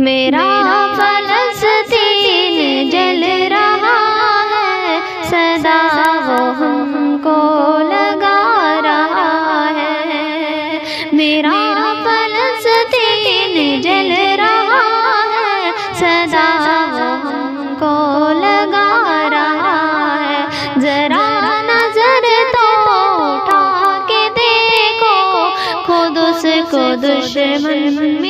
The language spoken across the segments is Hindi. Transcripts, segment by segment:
मेरा फलस्तीन जल रहा है सदा वो हमको लगा रहा है। मेरा फलस्तीन जल रहा है सदा वो हमको लगा रहा है। जरा नज़र तो, तो उठा के देखो खुद उसको दुश्मन में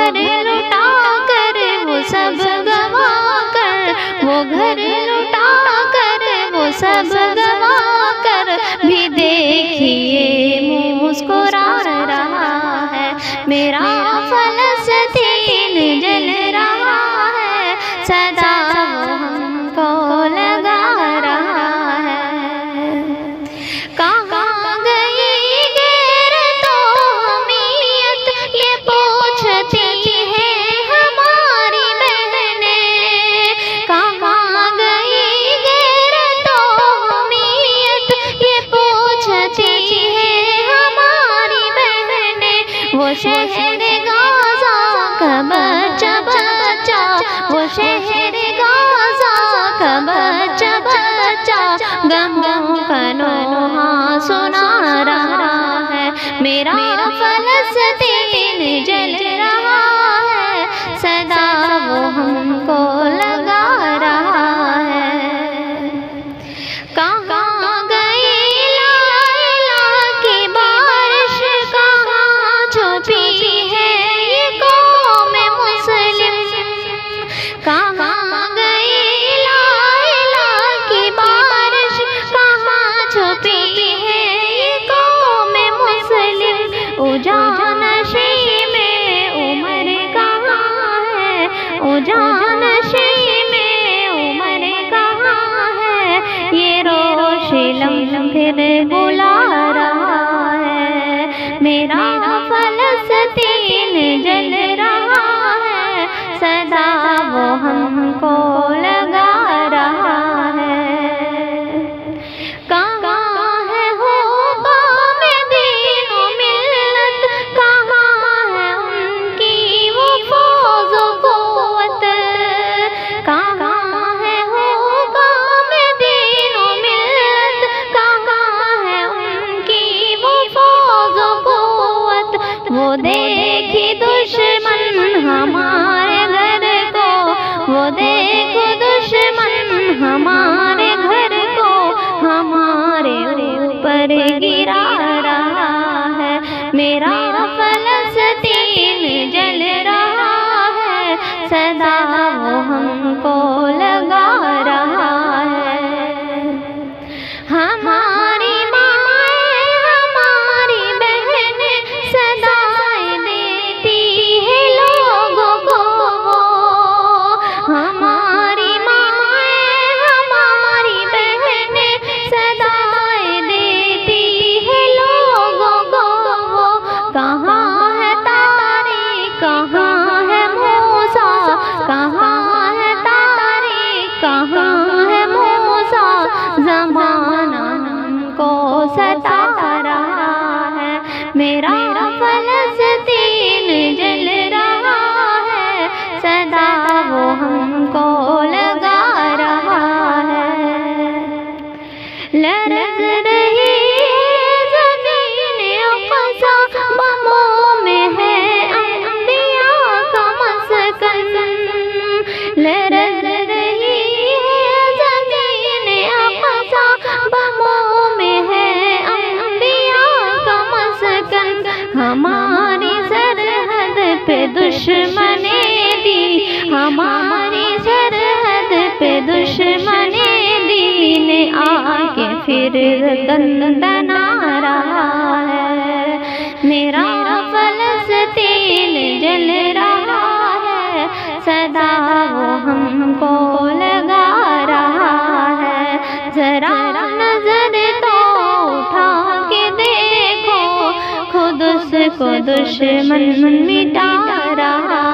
भी देखिए मुस्कुरा रहा है। मेरा फल फलस्तीन जल रहा है। सदा शहर गाजा का बच्चा बच्चा। गम का नोहा सुना रहा है। मेरा मेरा कहाँ गए लाला की बारिश कहाँ छुपी है। कौम मुस्लिम उजान में उमर कहाँ है। उजान 那个。कहाँ है मूसा? कहाँ है तारीख कहाँ है मूसा? जमाना को सता दुश्मने दी, हमारी सरहद पे दुश्मने दीन आके फिर गंद है। मेरा फलस्तीन जल रहा है। सदा वो हमको लगा रहा है। जरा नज़र तो उठा के देखो, खुद उसको दुश्मन मिटा रहा है